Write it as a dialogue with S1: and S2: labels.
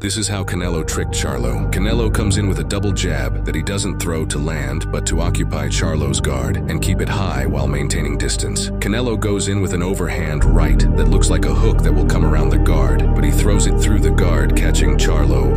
S1: This is how Canelo tricked Charlo. Canelo comes in with a double jab that he doesn't throw to land, but to occupy Charlo's guard and keep it high while maintaining distance. Canelo goes in with an overhand right that looks like a hook that will come around the guard, but he throws it through the guard, catching Charlo.